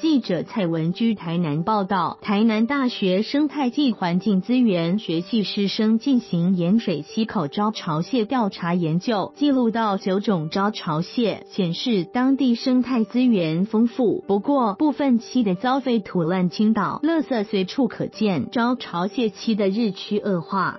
记者蔡文居台南报道，台南大学生态暨环境资源学系师生进行盐水溪口招潮蟹调查研究，记录到九种招潮蟹，显示当地生态资源丰富。不过，部分期的遭废土乱倾倒，垃圾随处可见，招潮蟹期的日趋恶化。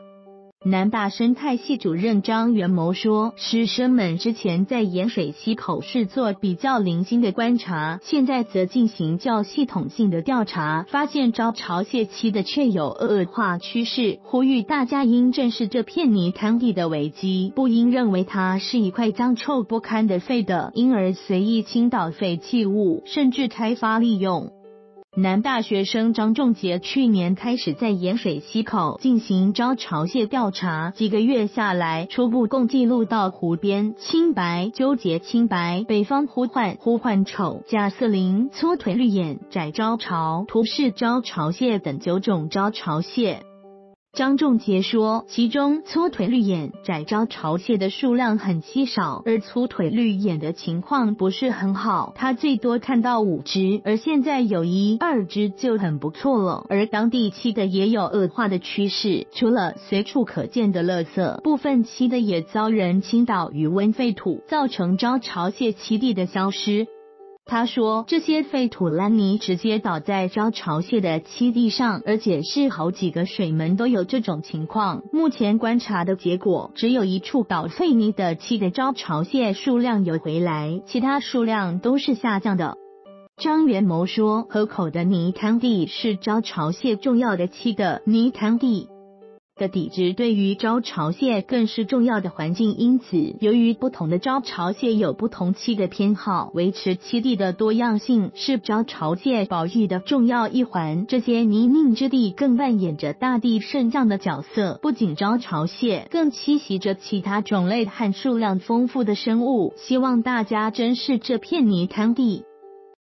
南大生态系主任张元谋说：“师生们之前在盐水溪口是做比较零星的观察，现在则进行较系统性的调查，发现招潮蟹期的确有恶化趋势，呼吁大家应正视这片泥滩地的危机，不应认为它是一块脏臭不堪的废的，因而随意倾倒废弃物，甚至开发利用。”男大学生张仲杰去年开始在盐水溪口进行招潮蟹调查，几个月下来，初步共记录到湖边青白、纠结青白、北方呼唤、呼唤丑、贾瑟林、粗腿绿眼、窄招潮、图示招潮蟹等九种招潮蟹。张仲杰说，其中粗腿绿眼窄招潮蟹的数量很稀少，而粗腿绿眼的情况不是很好，他最多看到五只，而现在有一二只就很不错了。而当地栖的也有恶化的趋势，除了随处可见的垃圾，部分栖的也遭人倾倒余温废土，造成招潮蟹栖地的消失。他说：“这些废土烂泥直接倒在招潮蟹的栖地上，而且是好几个水门都有这种情况。目前观察的结果，只有一处倒废泥的栖的招潮蟹数量有回来，其他数量都是下降的。”张元谋说：“河口的泥滩地是招潮蟹重要的栖的泥滩地。”的底质对于招潮蟹更是重要的环境因子。由于不同的招潮蟹有不同栖的偏好，维持栖地的多样性是招潮蟹保育的重要一环。这些泥泞之地更扮演着大地圣将的角色，不仅招潮蟹，更栖息着其他种类和数量丰富的生物。希望大家珍视这片泥滩地。